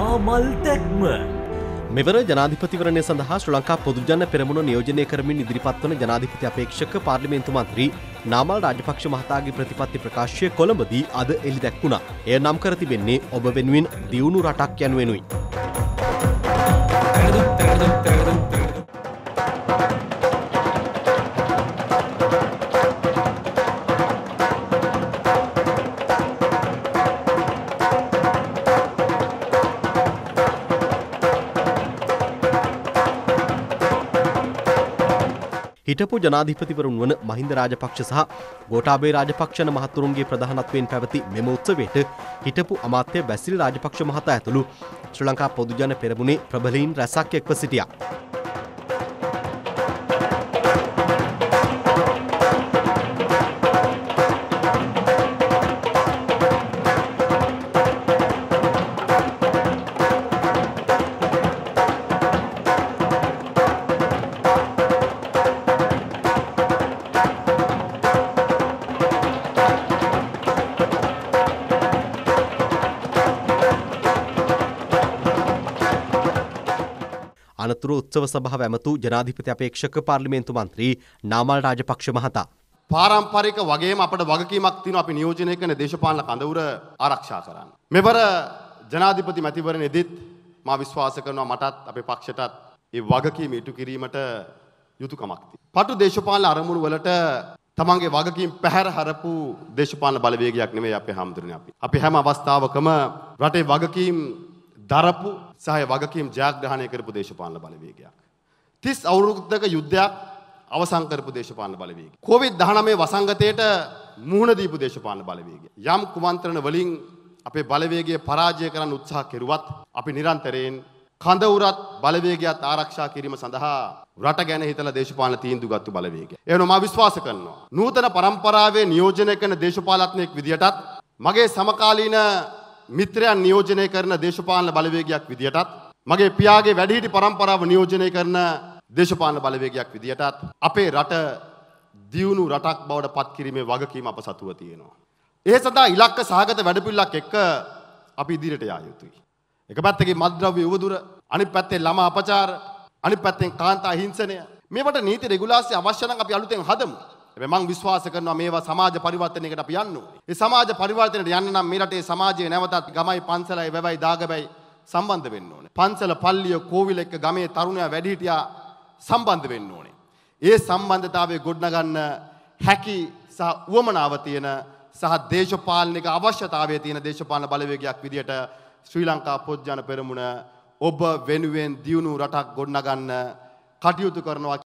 නාමල් දැක්ම. මෙවර ජනාධිපතිවරණය සඳහා ශ්‍ර ලංකා පොදුජන පෙරමුණ නියෝජනය කරමින් ඉදිරිපත්වන ජනාධිපති අපේක්ෂක පාර්ලිමේන්තු මන්ත්‍රී නාමල් රාජපක්ෂ මහතාගේ ප්‍රතිපත්ති ප්‍රකාශය කොළඹදී අද එළි දැක්වුණා. එය නම් කර තිබෙන්නේ ඔබ වෙනුවෙන් දියුණු රටක් යනුවෙනුයි. හිටපු ජනාධිපතිවරුන් වන මහින්ද රාජපක්ෂ සහ ගෝටාබේ රාජපක්ෂණ මහතුරුන්ගේ ප්‍රධානත්වයෙන් පැවති මෙම උත්සවයට හිටපු අමාත්‍ය බැසිල් රාජපක්ෂ මහතා ඇතුළු ශ්‍ර ලංකා පොදුජන පෙරමුණේ ප්‍රබලීන් රැසක් එක්ව සිටියා. අනතුරු උත්සව සභාව ඇමතු ජනාධිපති අපේක්ෂක පාර්ලිමේන්තු මන්ත්‍රී නාමල් රාජපක්ෂ මහතා. පාරම්පරික වගේම අපට වගකීමක් තියෙනවා අපි නියෝජනය කරන දේශපාලන කඳවුර ආරක්ෂා කරන්න. මෙවර ජනාධිපති මැතිවරණ එදිත් මා විශ්වාස කරනවා මටත් අපේ පක්ෂටත් ඒ වගකීම ඉටු කිරීමට යුතුයකමක් තියෙනවා. පටු දේශපාලන අරමුණු වලට තමන්ගේ වගකීම් පැහැර හරපු දේශපාලන බලවේගයක් නෙමෙයි අපේ හැමදෙරනේ අපි. අපි හැම අවස්ථාවකම රටේ වගකීම් දරපු සහ වගකීම් ජයග්‍රහණය කරපු දේශපාලන බලවේගයක්. තිස් අවුරුද්දක යුද්ධයක් අවසන් කරපු දේශපාලන බලවේගය. කොවිඩ් 19 වසංගතයට මුහුණ දීපු දේශපාලන බලවේගය. යම් කුමන්ත්‍රණ වලින් අපේ බලවේගය පරාජය කරන්න උත්සාහ කෙරුවත් අපි නිරන්තරයෙන් කඳවුරත් බලවේගයත් ආරක්ෂා කිරීම සඳහා රට ගැන හිතලා දේශපාලන තීන්දුව ගත්තු බලවේගය. එහෙනම් මා විශ්වාස කරනවා. නූතන පරම්පරාවේ නියෝජනය කරන දේශපාලඥයෙක් විදියටත් මගේ සමකාලීන මිත්‍රයන් නියෝජනය කරන දේශපාලන බලවේගයක් විදියටත් මගේ පියාගේ වැඩිහිටි පරම්පරාව නියෝජනය කරන දේශපාලන බලවේගයක් විදියටත් අපේ රට දියුණු රටක් බවට පත් කිරීමේ වගකීම අප සතුව තියෙනවා. ඒ සඳහා ඉලක්ක සහගත වැඩපිළිවෙලක් එක්ක අපි ඉදිරියට යා යුතුයි. එක පැත්තකින් මත්ද්‍රව්‍ය උවදුර අනිත් පැත්තේ ළමා අපචාර අනිත් පැත්තෙන් කාන්තා හිංසනය මේවට නීති රෙගුලාසි අවශ්‍ය නම් අපි අලුතෙන් හදමු. මං විශ්වාස කරනවා මේවා සමාජ පරිවර්තනයකට අපි යන්න ඕනේ. ඒ සමාජ පරිවර්තනයට යන්න නම් මේ රටේ සමාජය නැවතත් ගමයි පන්සලයි වැවයි දාගබයි සම්බන්ධ වෙන්න ඕනේ. පන්සල පල්ලිය කෝවිල එක්ක ගමේ තරුණයා වැඩිහිටියා සම්බන්ධ වෙන්න ඕනේ. ඒ සම්බන්ධතාවය ගොඩනගන්න හැකි සහ උවමනාව තියෙන සහ දේශපාලනික අවශ්‍යතාවය තියෙන දේශපාලන බලවේගයක් විදියට ශ්‍රී ලංකා පොත්ජන පෙරමුණ ඔබ වෙනුවෙන් දියුණු රටක් ගොඩනගන්න කටයුතු කරනවා